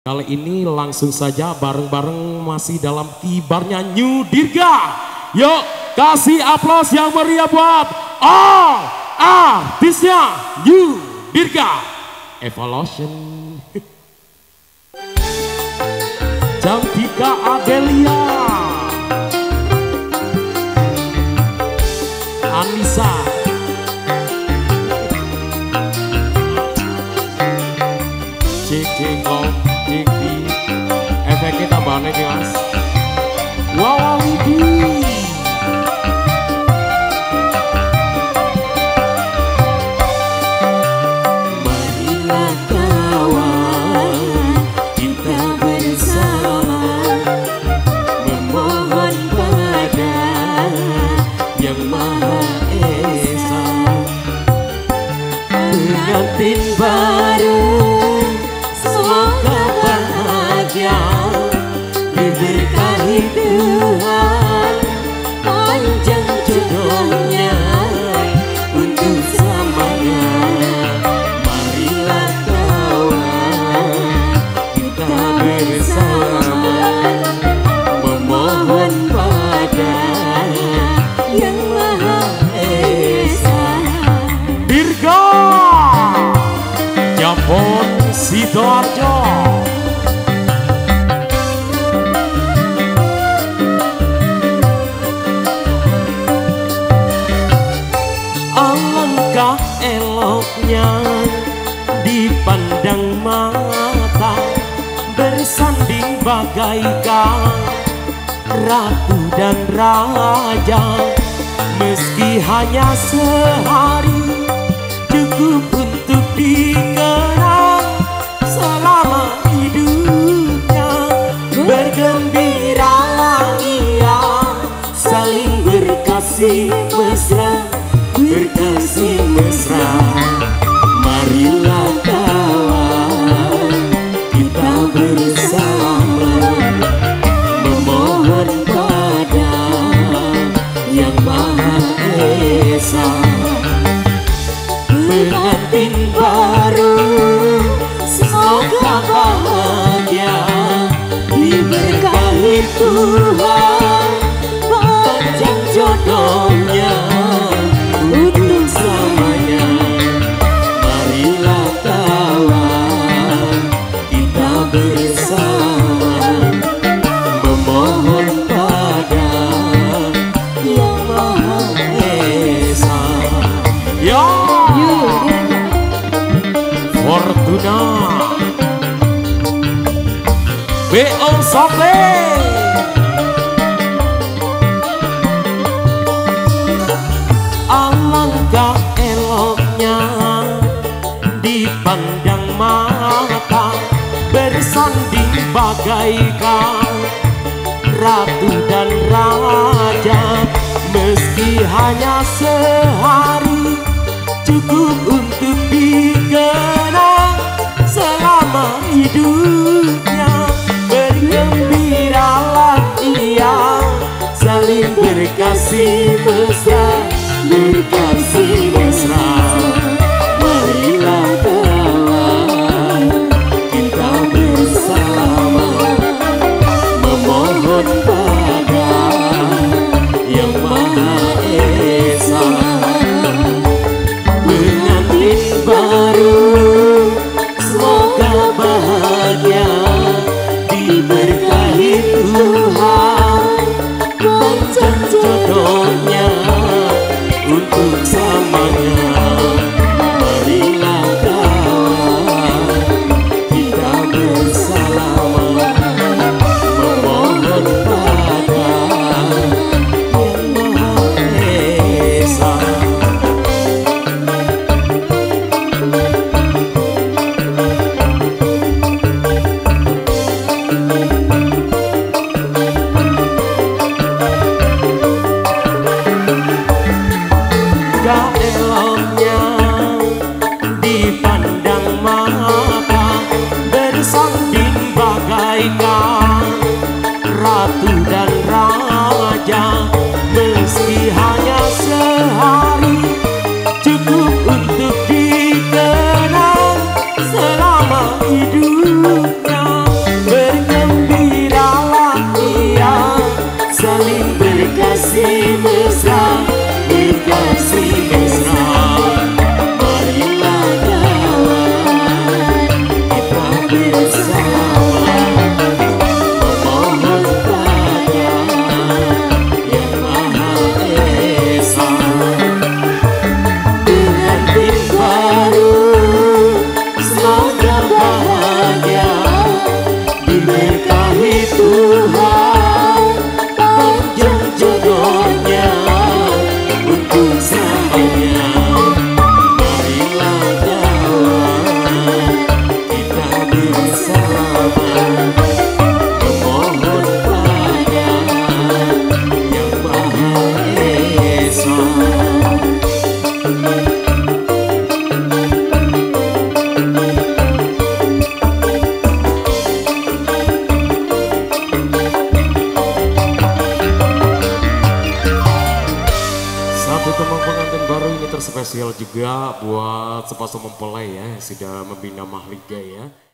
Kali ini langsung saja bareng-bareng masih dalam kibarnya New Dirga. Yuk kasih aplaus yang meriah buat all artisnya New Dirga Evolution. Cantika Adelia. Anissa. about it, guys. Sidoarjo. Alangkah eloknya dipandang mata bersanding bagaikan ratu dan raja meski hanya sehari cukup untuk dikenang berkasih mesra berkasih mesra. Marilah kawan kita bersama. Memohon pada yang maha esa. Pengantin baru semoga bahagia. Diberkahi Tuhan Fortuna B.O. Sople Alangkah eloknya dipandang mata bersanding bagaikan ratu dan raja meski hanya sehari cukup untuk dikenang selama hidupnya bergembiralah ia saling berkasih mesra berkasih mesra marilah kawan kita bersama. Memohon pada yang maha esa. Pengantin dipandang mata Bersanding bagaikan ratu dan raja. Meski hanya sehari cukup untuk dikenang Selama hidupnya. Bergembiralah ia saling berkasih terspesial juga buat sepasang mempelai ya sudah membina mahliga ya.